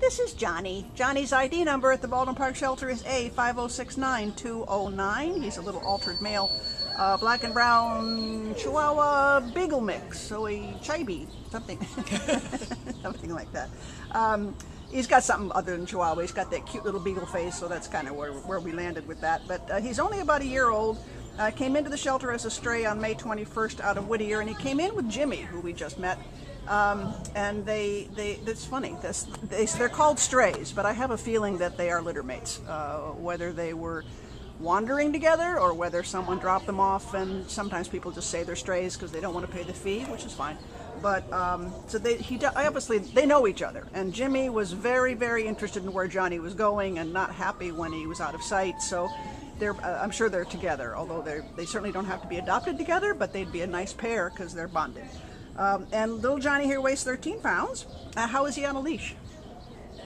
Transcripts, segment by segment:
This is Johnny. Johnny's ID number at the Baldwin Park Shelter is A5069209. He's a little altered male, uh, black and brown Chihuahua Beagle mix, so a chibi, something, something like that. Um, he's got something other than Chihuahua. He's got that cute little beagle face, so that's kind of where, where we landed with that. But uh, he's only about a year old. Uh, came into the shelter as a stray on May 21st out of Whittier, and he came in with Jimmy, who we just met. Um, and they, they, that's funny. This, they, they're called strays, but I have a feeling that they are litter mates. Uh, whether they were wandering together or whether someone dropped them off, and sometimes people just say they're strays because they don't want to pay the fee, which is fine. But um, so they, he obviously they know each other, and Jimmy was very, very interested in where Johnny was going, and not happy when he was out of sight. So they're, uh, I'm sure they're together, although they they certainly don't have to be adopted together, but they'd be a nice pair because they're bonded. Um, and little Johnny here weighs 13 pounds. Uh, how is he on a leash?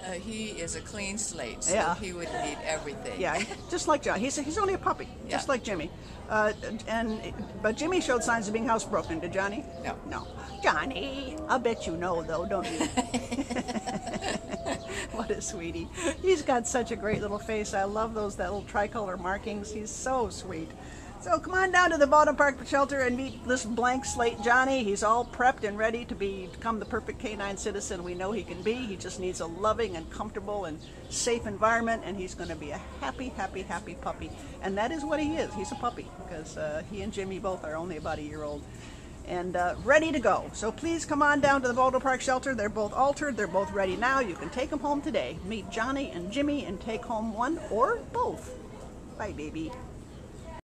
Uh, he is a clean slate, so Yeah. he would eat everything. Yeah, just like John. He's, he's only a puppy, just Yeah. like Jimmy. Uh, and but Jimmy showed signs of being housebroken. Did Johnny? No. No. Johnny, I bet you know though, don't you? what a sweetie. He's got such a great little face. I love those that little tricolor markings. He's so sweet. So come on down to the Baldwin Park Shelter and meet this blank slate Johnny. He's all prepped and ready to be, become the perfect canine citizen we know he can be. He just needs a loving and comfortable and safe environment, and he's going to be a happy, happy, happy puppy. And that is what he is. He's a puppy because uh, he and Jimmy both are only about a year old and uh, ready to go. So please come on down to the Baldwin Park Shelter. They're both altered. They're both ready now. You can take them home today. Meet Johnny and Jimmy and take home one or both. Bye, baby.